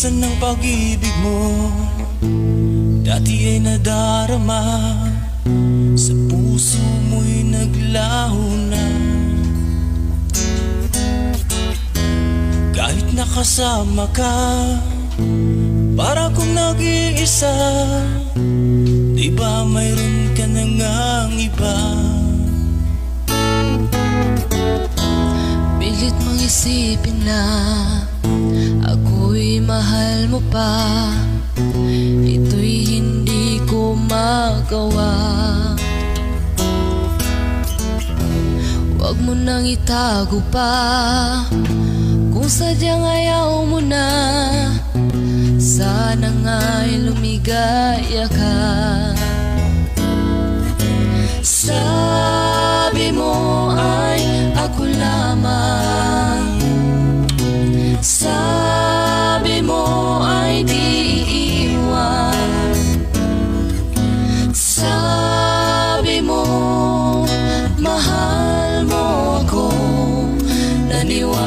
Nasaan ang pag-ibig mo? Dati ay nadarama Sa puso mo'y naglaho na Kahit nakasama ka Para kung nag-iisa Di ba mayroon ka na ngang iba? Pilit mong isipin na Ako'y mahal mo pa. Ito'y hindi ko magawa. Huwag mo nang itago pa. Kung sadyang ayaw mo na Sana nga'y lumigaya ka. Sabi mo ay ako lamang. Sabi Naniwala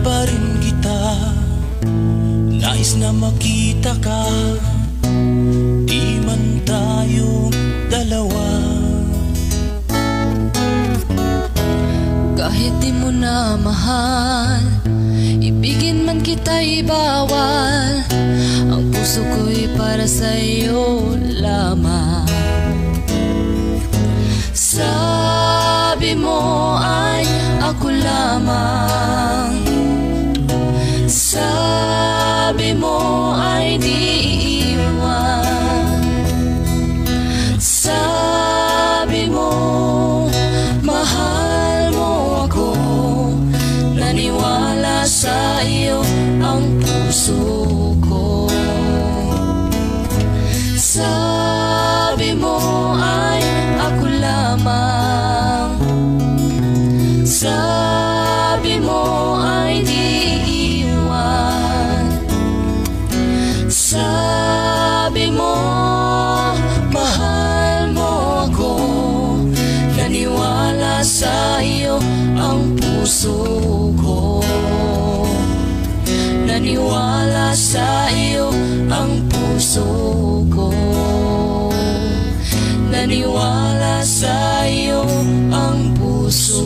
pa rin kita. Nais na makita ka. Di man tayo dalawa. Kahit di mo na mahal Ibigin man kita'y bawal. Ang puso ko'y para sa'yo lamang. Sabi mo ay ako lamang Sabi mo Naniwala sa iyo ang puso ko. Naniwala sa iyo ang puso